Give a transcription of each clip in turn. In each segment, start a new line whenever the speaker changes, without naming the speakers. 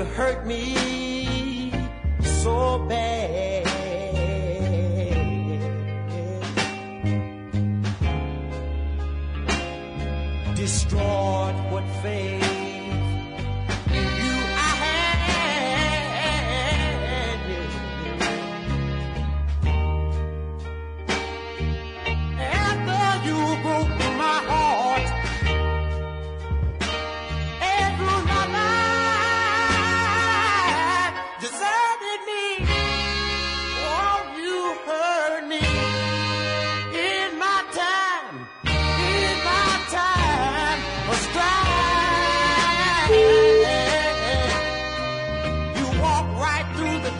you hurt me so bad. Destroyed what faith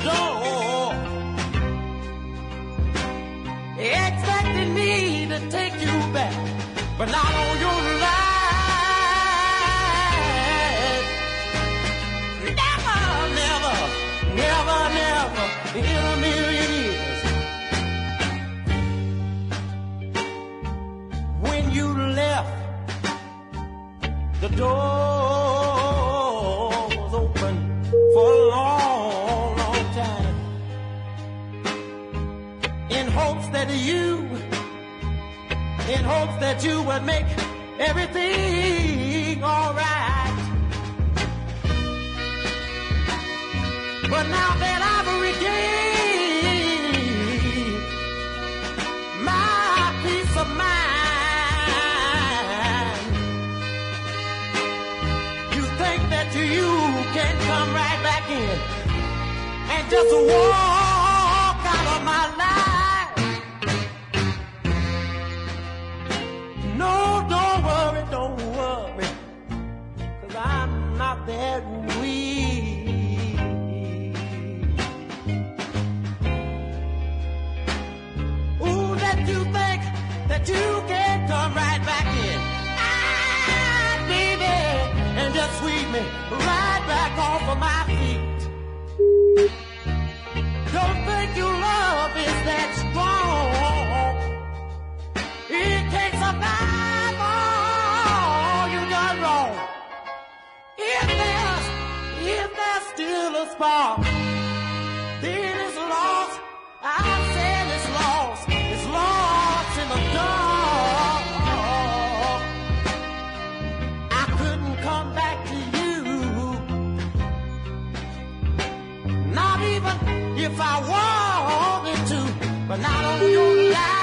door, expecting me to take you back, but not on your life. Never, never, never, never in a million years. When you left, the door hopes that you, in hopes that you would make everything alright. But now that I've regained my peace of mind, you think that you can come right back in and just walk that you can come right back in. Ah, baby, and just sweep me right back off of my feet. Don't think your love is that strong. It can survive all you done wrong. If there's, if there's still a spark, even if I wanted to, but not on your